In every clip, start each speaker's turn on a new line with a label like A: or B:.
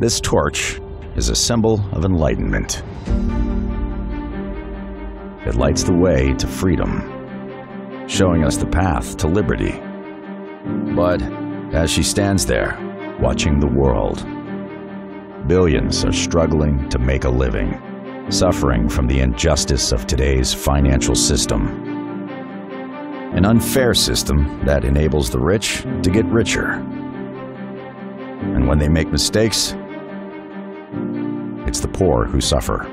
A: This torch is a symbol of enlightenment. It lights the way to freedom, showing us the path to liberty. But as she stands there, watching the world, billions are struggling to make a living, suffering from the injustice of today's financial system. An unfair system that enables the rich to get richer. And when they make mistakes, it's the poor who suffer.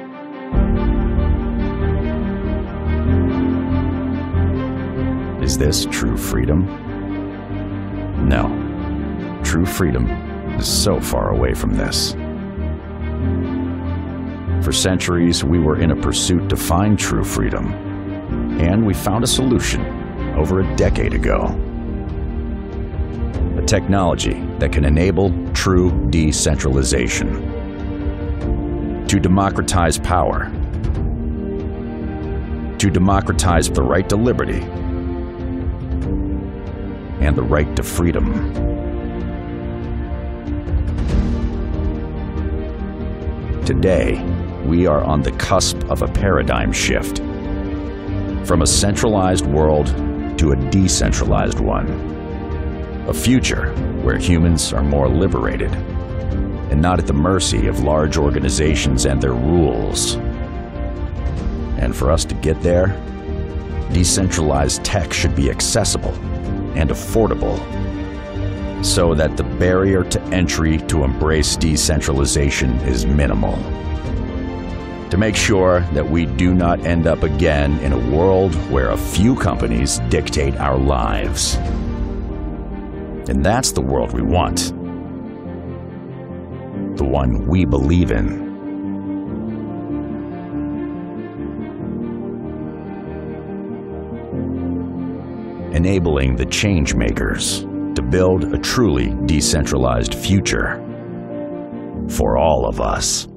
A: Is this true freedom? No. True freedom is so far away from this. For centuries, we were in a pursuit to find true freedom, and we found a solution over a decade ago. A technology that can enable true decentralization to democratize power, to democratize the right to liberty, and the right to freedom. Today, we are on the cusp of a paradigm shift from a centralized world to a decentralized one. A future where humans are more liberated and not at the mercy of large organizations and their rules. And for us to get there, decentralized tech should be accessible and affordable so that the barrier to entry to embrace decentralization is minimal. To make sure that we do not end up again in a world where a few companies dictate our lives. And that's the world we want the one we believe in. Enabling the change makers to build a truly decentralized future for all of us.